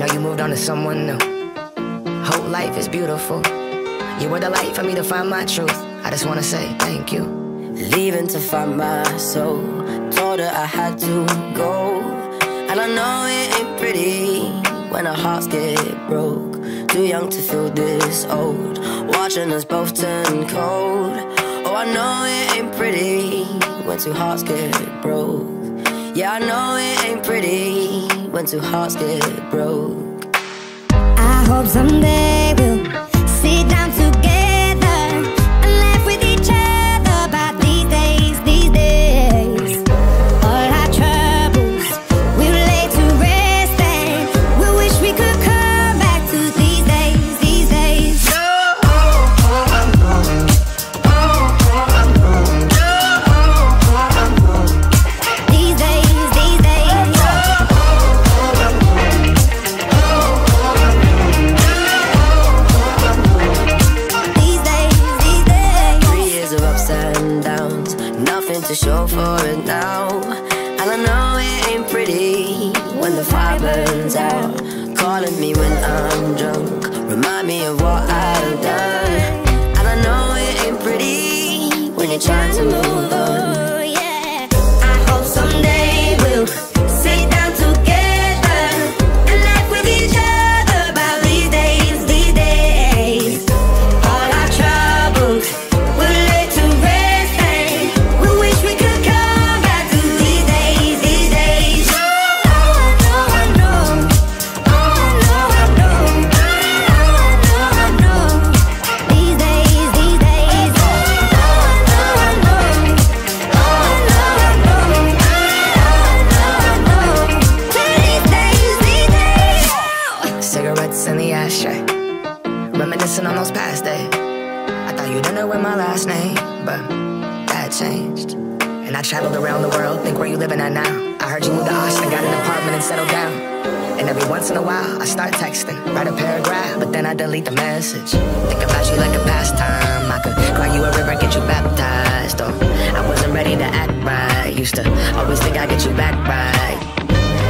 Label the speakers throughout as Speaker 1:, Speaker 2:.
Speaker 1: know you moved on to someone new. Hope life is beautiful. You were the light for me to find my truth. I just wanna say thank you.
Speaker 2: Leaving to find my soul. Told her I had to go. And I know it ain't pretty when our hearts get broke. Too young to feel this old. Watching us both turn cold. Oh, I know it ain't pretty when two hearts get broke. Yeah, I know it ain't pretty when two hearts get broke.
Speaker 3: I hope someday we'll and
Speaker 2: downs, nothing to show for it now. And I know it ain't pretty when the fire burns out. Calling me when I'm drunk, remind me of what I've done. And I know it ain't pretty when you're trying to move
Speaker 1: Reminiscing on those past days. I thought you didn't know my last name, but that changed. And I traveled around the world, think where you living at now. I heard you moved to Austin, got an apartment and settled down. And every once in a while, I start texting, write a paragraph, but then I delete the message. Think about you like a pastime. I could cry you a river, get you baptized. Oh, I wasn't ready to act right. Used to always think I'd get you back right.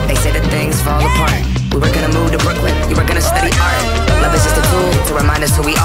Speaker 1: They say that things fall apart. We were gonna move to Brooklyn, you were gonna study art. To who we